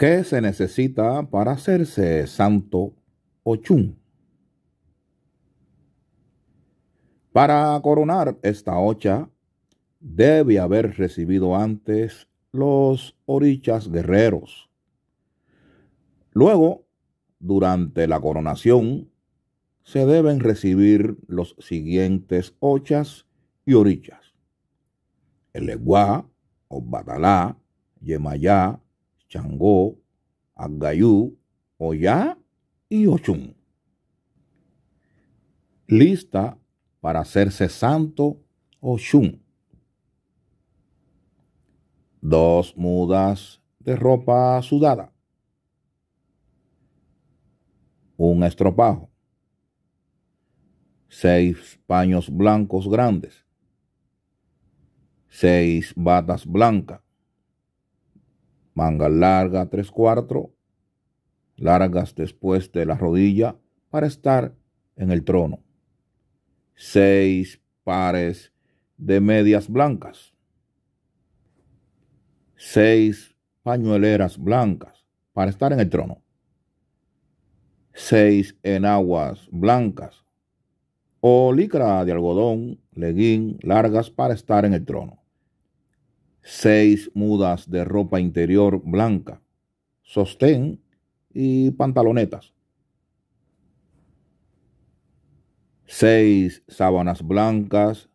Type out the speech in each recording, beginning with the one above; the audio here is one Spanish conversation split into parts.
¿Qué se necesita para hacerse santo Ochun? Para coronar esta ocha, debe haber recibido antes los orichas guerreros. Luego, durante la coronación, se deben recibir los siguientes ochas y orichas. El leguá, o batalá, yemayá, changó, agayú, oyá y ochun. Lista para hacerse santo Ochun dos mudas de ropa sudada, un estropajo, seis paños blancos grandes, seis batas blancas, manga larga tres cuartos, largas después de la rodilla para estar en el trono, seis pares de medias blancas, seis pañueleras blancas para estar en el trono, seis enaguas blancas o licra de algodón, leguín largas para estar en el trono, seis mudas de ropa interior blanca, sostén y pantalonetas, seis sábanas blancas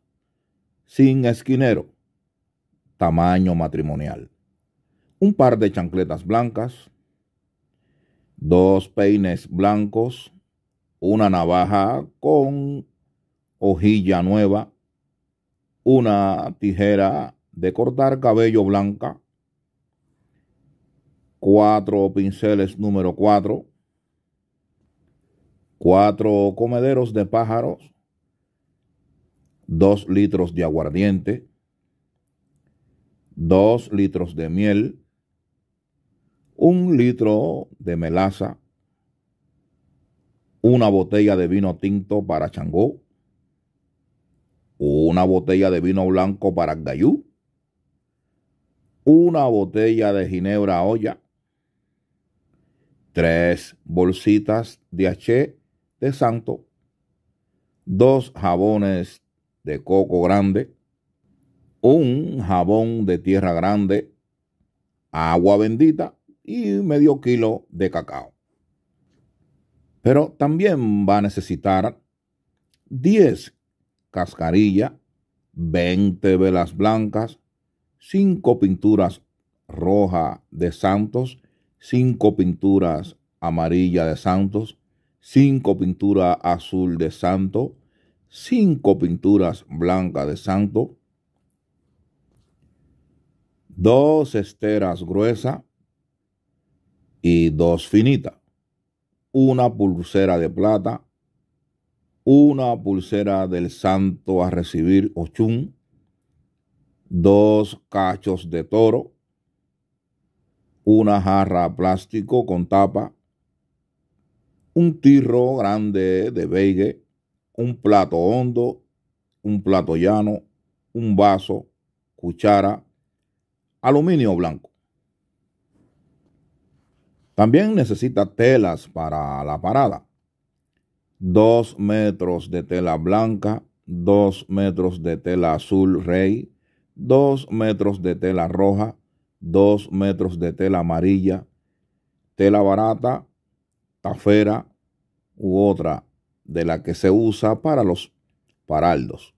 sin esquinero, tamaño matrimonial. Un par de chancletas blancas, dos peines blancos, una navaja con hojilla nueva, una tijera de cortar cabello blanca, cuatro pinceles número cuatro, cuatro comederos de pájaros, dos litros de aguardiente, dos litros de miel, un litro de melaza, una botella de vino tinto para Changó, una botella de vino blanco para Gayú, una botella de ginebra olla, tres bolsitas de H de santo, dos jabones de coco grande, un jabón de tierra grande, agua bendita y medio kilo de cacao. Pero también va a necesitar 10 cascarillas, 20 velas blancas, 5 pinturas roja de santos, 5 pinturas amarilla de santos, 5 pinturas azul de santo, 5 pinturas blancas de santo, dos esteras gruesas, y dos finitas. Una pulsera de plata, una pulsera del santo a recibir ochún, dos cachos de toro, una jarra plástico con tapa, un tirro grande de beigue, un plato hondo, un plato llano, un vaso, cuchara, aluminio blanco. También necesita telas para la parada. Dos metros de tela blanca, dos metros de tela azul rey, dos metros de tela roja, dos metros de tela amarilla, tela barata, tafera u otra de la que se usa para los paraldos.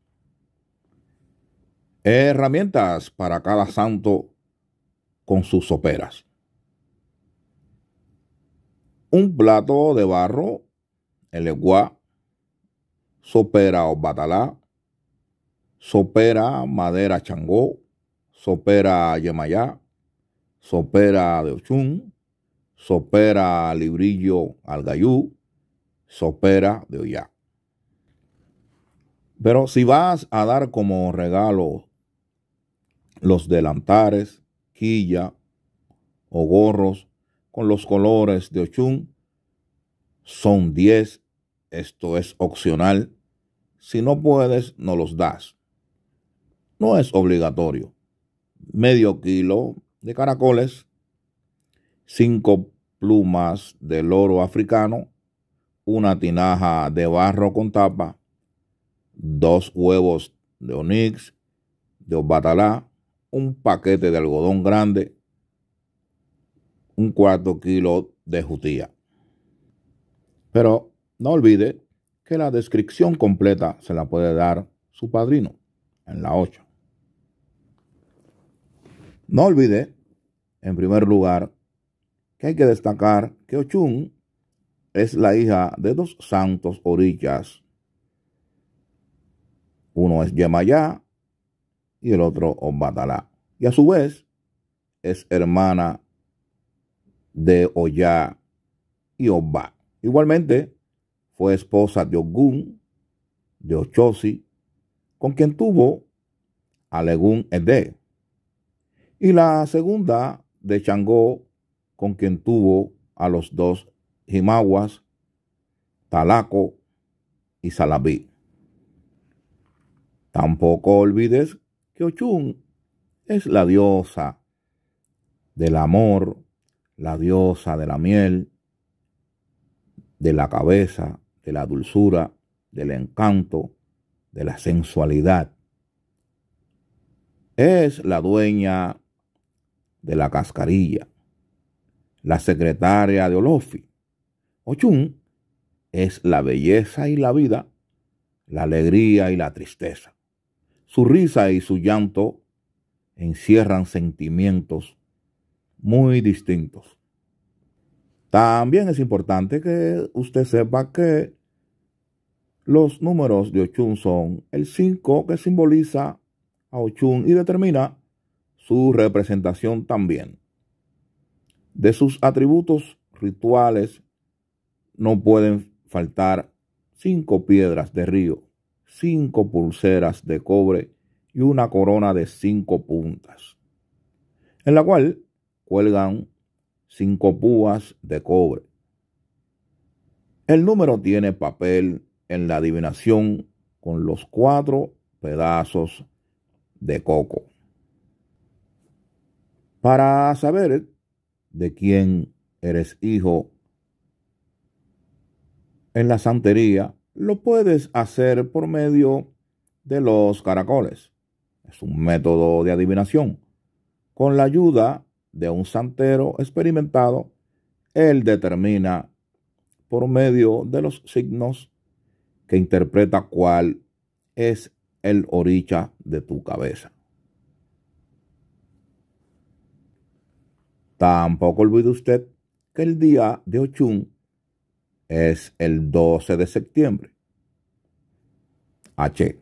Herramientas para cada santo con sus soperas un plato de barro, el eguá, sopera o batalá, sopera madera changó, sopera yemayá, sopera de ochún, sopera librillo algayú, sopera de oyá. Pero si vas a dar como regalo los delantares, quilla o gorros con los colores de Ochun. Son 10. Esto es opcional. Si no puedes, no los das. No es obligatorio. Medio kilo de caracoles, cinco plumas de loro africano, una tinaja de barro con tapa, dos huevos de onix, de obatalá, un paquete de algodón grande, un cuarto kilo de jutía. Pero no olvide que la descripción completa se la puede dar su padrino en la 8. No olvide, en primer lugar, que hay que destacar que Ochun es la hija de dos santos orillas. Uno es Yemayá y el otro Obatalá. Y a su vez es hermana de Oyá y Obá. Igualmente fue esposa de Ogun, de Ochosi, con quien tuvo a Legún Ede. Y la segunda de Changó, con quien tuvo a los dos Jimaguas, Talaco y Salabí. Tampoco olvides que Ochun es la diosa del amor, la diosa de la miel, de la cabeza, de la dulzura, del encanto, de la sensualidad. Es la dueña de la cascarilla, la secretaria de Olofi. Ochun es la belleza y la vida, la alegría y la tristeza. Su risa y su llanto encierran sentimientos muy distintos. También es importante que usted sepa que los números de Ochun son el 5 que simboliza a Ochun y determina su representación también. De sus atributos rituales no pueden faltar cinco piedras de río, cinco pulseras de cobre y una corona de cinco puntas, en la cual cuelgan cinco púas de cobre. El número tiene papel en la adivinación con los cuatro pedazos de coco. Para saber de quién eres hijo en la santería, lo puedes hacer por medio de los caracoles. Es un método de adivinación. Con la ayuda de un santero experimentado, él determina por medio de los signos que interpreta cuál es el oricha de tu cabeza. Tampoco olvide usted que el día de Ochun es el 12 de septiembre. H.